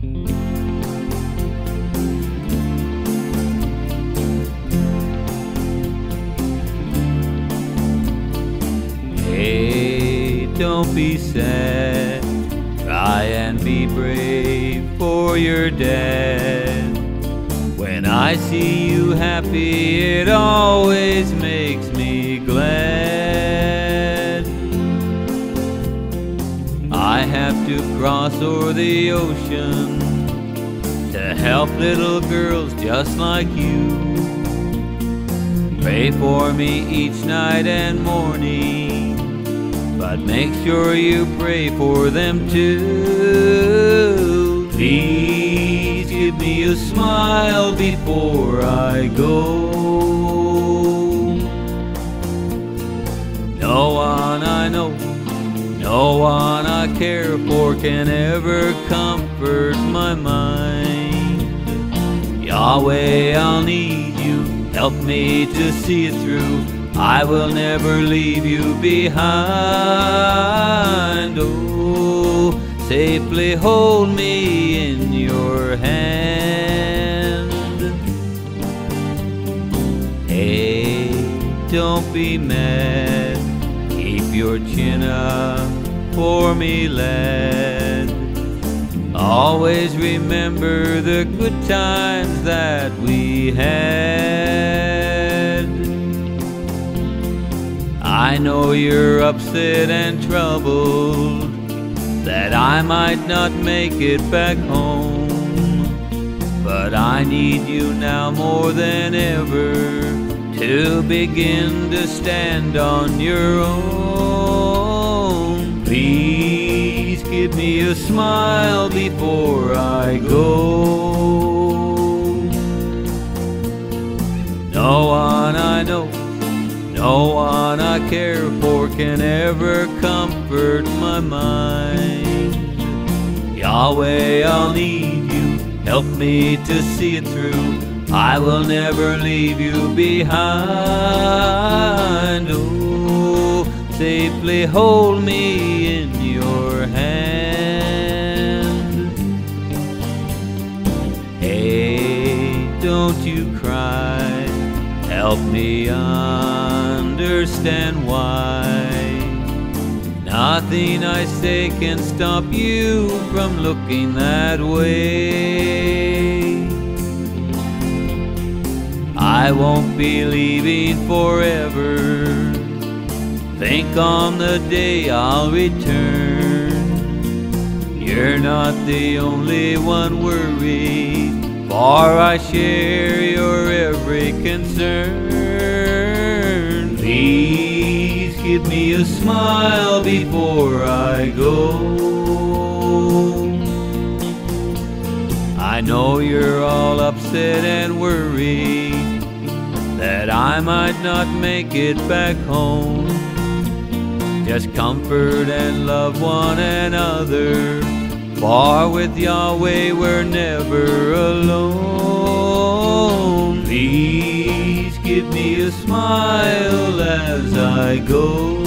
Hey, don't be sad. Try and be brave for your dad. When I see you happy, it always makes me glad. To cross o'er the ocean to help little girls just like you. Pray for me each night and morning, but make sure you pray for them too. Please give me a smile before I go. No one I know, no one I care for can ever comfort my mind. Yahweh, I'll need you. Help me to see it through. I will never leave you behind. Oh, safely hold me in your hand. Hey, don't be mad. Keep your chin up for me, lad. Always remember the good times that we had. I know you're upset and troubled that I might not make it back home. But I need you now more than ever to begin to stand on your own. Please give me a smile before I go. No one I know, no one I care for can ever comfort my mind. Yahweh, I'll need you, help me to see it through. I will never leave you behind. Oh, safely hold me you cry. Help me understand why. Nothing I say can stop you from looking that way. I won't be leaving forever. Think on the day I'll return. You're not the only one worried, for I share your every concern. Please give me a smile before I go. I know you're all upset and worried that I might not make it back home. Just comfort and love one another. For with Yahweh we're never smile as I go.